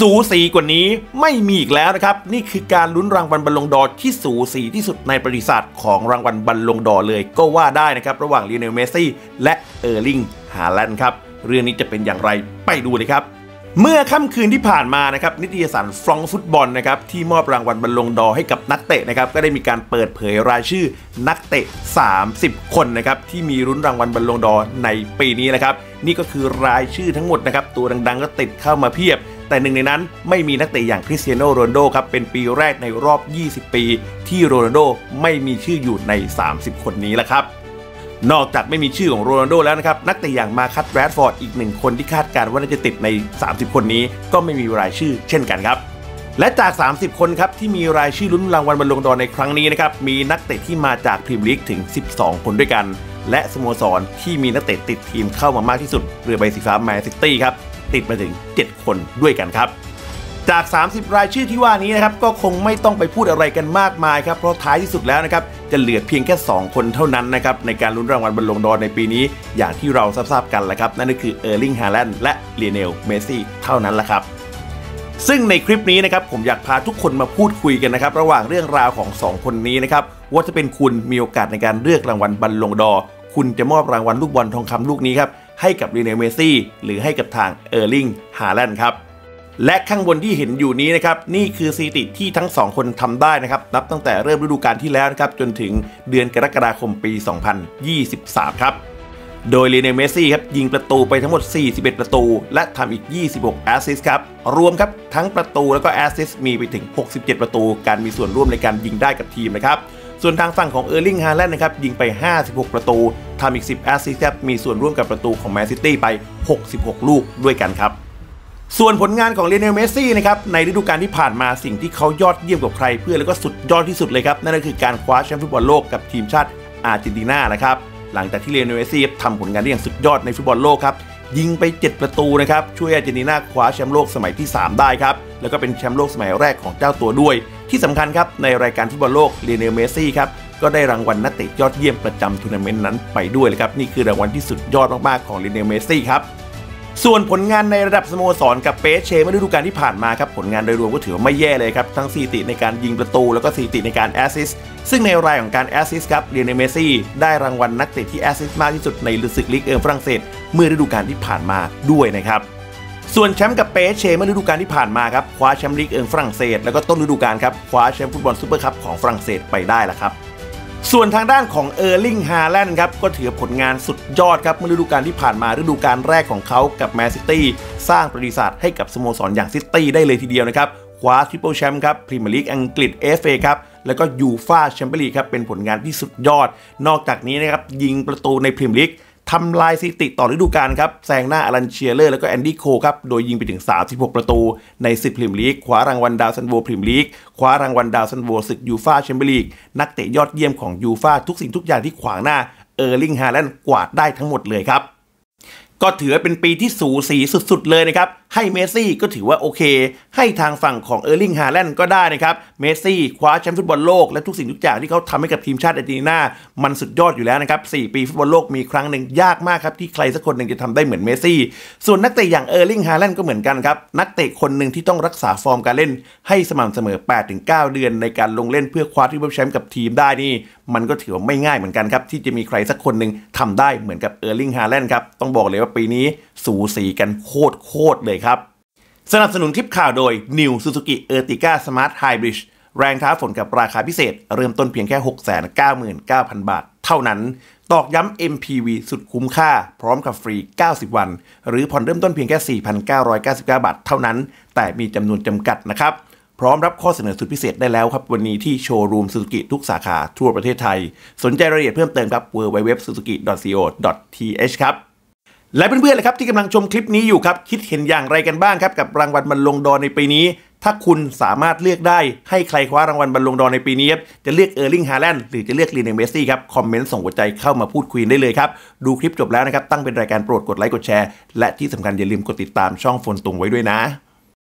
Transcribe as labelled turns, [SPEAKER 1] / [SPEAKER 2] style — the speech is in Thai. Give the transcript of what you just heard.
[SPEAKER 1] สูสีกว่านี้ไม่มีอีกแล้วนะครับ นี่คือการลุ้นรางวัลบัลลงดอร์ที่สูสีที่สุดในประวัติศาสตร์ของรางวัลบัลลงดอร์เลยก็ว่าได้นะครับ ระหว่างลิโอเนลเมสซี่และเออร์ลิงฮาแลนด์ครับ เรื่องนี้จะเป็นอย่างไรไปดูเลยครับเมื่อค่ำคืนที่ผ่านมานะครับนิตยสารฟรองซ์ฟุตบอลนะครับที่มอบรางวัลบัลลงดอร์ให้กับนักเตะนะครับก็ได้มีการเปิดเผยรายชื่อนักเตะ 30 คนนะครับที่มีลุ้นรางวัลบัลลงดอร์ในปีนี้นะครับนี่ก็คือรายชื่อทั้งหมดนะครับตัวดังๆก็ติดเข้ามาเพียบ แต่หนึ่งในนั้นไม่มีนักเตะอย่างคริสเตียโนโรนัลโดครับเป็นปีแรกในรอบ 20 ปี ที่โรนัลโดไม่มีชื่ออยู่ใน 30 คนนี้แหละครับนอกจากไม่มีชื่อของโรนัลโดแล้วนะครับ นักเตะอย่างมาคัตแรดฟอร์ดอีกหนึ่งคนที่คาดการณ์ว่าน่าจะติดใน 30 คนนี้ ก็ไม่มีรายชื่อเช่นกันครับ และจาก 30 คนครับที่มีรายชื่อลุ้นรางวัลบัลลงดอร์ในครั้งนี้นะครับมีนักเตะที่มาจากพรีเมียร์ลีกถึง 12 คนด้วยกัน และสโมสรที่มีนักเตะติดทีมเข้ามามากที่สุดเรือใบสีฟ้าแมนซิตี้ครับ ติดมาถึง 7 คนด้วยกันครับ จาก 30 รายชื่อที่ว่านี้นะครับก็คงไม่ต้องไปพูดอะไรกันมากมายครับเพราะท้ายที่สุดแล้วนะครับจะเหลือเพียงแค่ 2 คนเท่านั้นนะครับในการลุ้นรางวัลบัลลงดอร์ในปีนี้ อย่างที่เราทราบกันแหละครับนั่นก็คือเออร์ลิงฮาแลนด์และลิโอเนลเมสซี่เท่านั้นแหละครับซึ่งในคลิปนี้นะครับผมอยากพาทุกคนมาพูดคุยกันนะครับ ระหว่างเรื่องราวของ 2 คนนี้นะครับว่าจะเป็นคุณมีโอกาสในการเลือกรางวัลบัลลงดอร์ คุณจะมอบรางวัลลูกบอลทองคำลูกนี้ครับ ให้กับลิโอเนลเมสซี่หรือให้กับทางเออร์ลิงฮาแลนด์ครับและข้างบนที่เห็นอยู่นี้นะครับนี่คือสถิติที่ทั้ง 2 คนทำได้นะครับนับตั้งแต่เริ่มฤดูกาลที่แล้วนะครับจนถึงเดือนกรกฎาคมปี 2023 ครับโดยลิโอเนลเมสซี่ครับยิงประตูไปทั้งหมด 41 ประตู และทำอีก 26 แอสซิสต์ครับ รวมครับทั้งประตูแล้วก็แอสซิสต์มีไปถึง 67 ประตู การมีส่วนร่วมในการยิงได้กับทีมนะครับ ส่วนทางฝั่งของเออร์ลิงฮาแลนด์นะครับยิงไป 56 ประตูทำอีก 10 แอสซิสต์ครับมีส่วนร่วมกับประตูของแมนซิตี้ไป 66 ลูกด้วยกันครับส่วนผลงานของลิโอเนลเมสซี่นะครับในฤดูกาลที่ผ่านมาสิ่งที่เขายอดเยี่ยมกว่าใครเพื่อนแล้วก็สุดยอดที่สุดเลยครับ นั่นก็คือการคว้าแชมป์ฟุตบอลโลกกับทีมชาติอาร์เจนตินานะครับหลังจากที่ลิโอเนลเมสซี่ทำผลงานได้อย่างสุดยอดในฟุตบอลโลกครับยิงไป 7 ประตูนะครับช่วยอาร์เจนตินาคว้าแชมป์โลกสมัยที่ 3 ได้ครับแล้วก็เป็นแชมป์โลกสมัยแรกของเจ้าตัวด้วย ที่สำคัญครับในรายการฟุตบอลโลกลิโอเนลเมสซี่ครับก็ได้รางวัลนักเตะยอดเยี่ยมประจำทัวร์นาเมนต์นั้นไปด้วยเลยครับนี่คือรางวัลที่สุดยอดมากๆของลิโอเนลเมสซี่ครับส่วนผลงานในระดับสโมสรกับเปแอสเชเมื่อฤดูกาลที่ผ่านมาครับผลงานโดยรวมก็ถือว่าไม่แย่เลยครับ ทั้งสถิติในการยิงประตู แล้วก็สถิติในการแอสซิสต์ซึ่งในรายของการแอสซิสต์ครับลิโอเนลเมสซี่ได้รางวัลนักเตะที่แอสซิสต์มากที่สุดในศึกลีกเอิงฝรั่งเศสเมื่อฤดูกาลที่ผ่านมาด้วยนะครับ ส่วนแชมป์กับเปแอสเชเมื่อฤดูกาลที่ผ่านมาครับคว้าแชมป์ลีกเอิงฝรั่งเศส แล้วก็ต้นฤดูกาลครับคว้าแชมป์ฟุตบอลซูเปอร์คัพของฝรั่งเศสไปได้แล้วครับส่วนทางด้านของเออร์ลิงฮาแลนด์ครับก็ถือผลงานสุดยอดครับเมื่อฤดูกาลที่ผ่านมาฤดูกาลแรกของเขากับแมนซิตี้สร้างประวัติศาสตร์ให้กับสโมสรอย่างซิตี้ได้เลยทีเดียวนะครับคว้าทริปเปิลแชมป์ครับพรีเมียร์ลีกอังกฤษ FA ครับแล้วก็ยูฟาแชมเปี้ยนลีกครับเป็นผลงานที่สุดยอด นอกจากนี้นะครับยิงประตูในพรีเมียร์ลีก ทำลายสถิติต่อฤดูกาลครับแซงหน้าอลันเชียเลอร์แล้วก็แอนดี้โคลครับ โดยยิงไปถึง 36 ประตูในศึกพรีเมียร์ลีกคว้ารางวัลดาวซัลโวพรีเมียร์ลีกคว้ารางวัลดาวซัลโวศึกยูฟาแชมเปี้ยนลีกนักเตะยอดเยี่ยมของยูฟาทุกสิ่งทุกอย่างที่ขวางหน้าเออร์ลิงฮาแลนด์กวาดได้ทั้งหมดเลยครับก็ถือเป็นปีที่สูสีสุดๆเลยนะครับ ให้เมสซี่ก็ถือว่าโอเค ให้ทางฝั่งของเออร์ลิงฮาแลนด์ก็ได้นะครับ เมสซี่คว้าแชมป์ฟุตบอลโลกและทุกสิ่งทุกอย่างที่เขาทำให้กับทีมชาติอาร์เจนตินา มันสุดยอดอยู่แล้วนะครับ4ปีฟุตบอลโลกมีครั้งหนึ่งยากมากครับ ที่ใครสักคนหนึ่งจะทำได้เหมือนเมสซี่ ส่วนนักเตะอย่างเออร์ลิงฮาแลนด์ก็เหมือนกันครับ นักเตะคนหนึ่งที่ต้องรักษาฟอร์มการเล่น ให้สม่ำเสมอ 8-9 เดือน ในการลงเล่นเพื่อคว้าทริปเปิลแชมป์กับทีมได้นี่มันก็ถือว่าไม่ง่ายเหมือนกันครับที่จะมีใครสักคนหนึ่งทำได้เหมือนกับเออร์ลิงฮาแลนด์ครับต้องบอกเลยว่าปีนี้สูสีกันโคตรโคตรเลยครับ สนับสนุนคลิปข่าวโดย New Suzuki Ertiga Smart Hybrid แรงท้าฝนกับราคาพิเศษ เริ่มต้นเพียงแค่ 699,000 บาท เท่านั้น ตอกย้ำ MPV สุดคุ้มค่า พร้อมกับฟรี 90 วัน หรือผ่อนเริ่มต้นเพียงแค่ 4,999 บาท เท่านั้น แต่มีจำนวนจำกัดนะครับพร้อมรับข้อเสนอสุดพิเศษได้แล้วครับ วันนี้ที่โชว์รูมซูซูกิทุกสาขาทั่วประเทศไทย สนใจรายละเอียดเพิ่มเติมครับ www.suzuki.co.th ครับ และเพื่อนๆเลยครับที่กำลังชมคลิปนี้อยู่ครับ คิดเห็นอย่างไรกันบ้างครับ กับรางวัลบัลลงดอร์ในปีนี้ ถ้าคุณสามารถเลือกได้ให้ใครคว้ารางวัลบัลลงดอร์ในปีนี้ครับจะเลือกเออร์ลิงฮาแลนด์หรือจะเลือกลิโอเนลเมสซี่ครับ คอมเมนต์ส่งหัวใจเข้ามาพูดคุยได้เลยครับ ดูคลิปจบแล้วนะครับ ตั้งเป็นรายการโปรดกดไลค์กดแชร์ และที่สำคัญอย่าลืมกดติดตามช่องโฟนตุงไว้ด้วยนะ